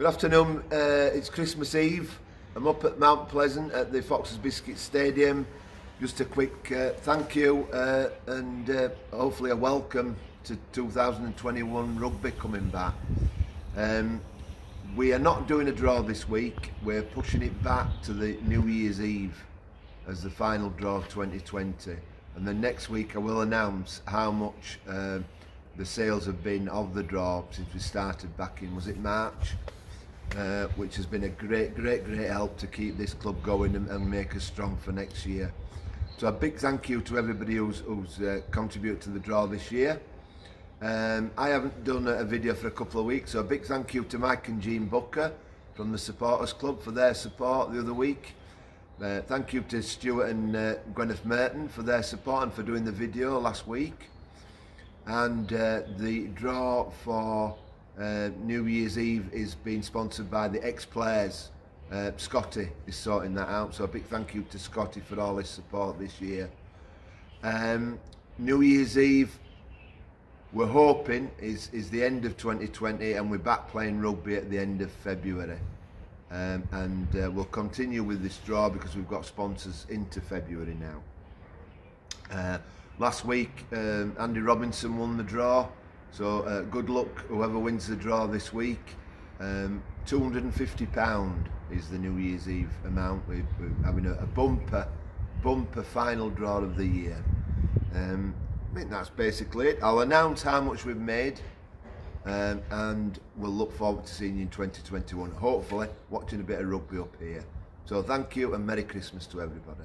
Good afternoon. Uh, it's Christmas Eve. I'm up at Mount Pleasant at the Fox's Biscuit Stadium. Just a quick uh, thank you uh, and uh, hopefully a welcome to 2021 rugby coming back. Um, we are not doing a draw this week. We're pushing it back to the New Year's Eve as the final draw of 2020. And then next week I will announce how much uh, the sales have been of the draw since we started back in, was it March? Uh, which has been a great, great, great help to keep this club going and, and make us strong for next year. So a big thank you to everybody who's, who's uh, contributed to the draw this year. Um, I haven't done a video for a couple of weeks, so a big thank you to Mike and Jean Booker from the Supporters Club for their support the other week. Uh, thank you to Stuart and uh, Gwyneth Merton for their support and for doing the video last week. And uh, the draw for uh, New Year's Eve is being sponsored by the ex-players. Uh, Scotty is sorting that out, so a big thank you to Scotty for all his support this year. Um, New Year's Eve, we're hoping is is the end of 2020, and we're back playing rugby at the end of February. Um, and uh, we'll continue with this draw because we've got sponsors into February now. Uh, last week, um, Andy Robinson won the draw. So uh, good luck whoever wins the draw this week. Um, £250 is the New Year's Eve amount. We're, we're having a, a, bumper, bumper final draw of the year. Um, I think that's basically it. I'll announce how much we've made um, and we'll look forward to seeing you in 2021. Hopefully watching a bit of rugby up here. So thank you and Merry Christmas to everybody.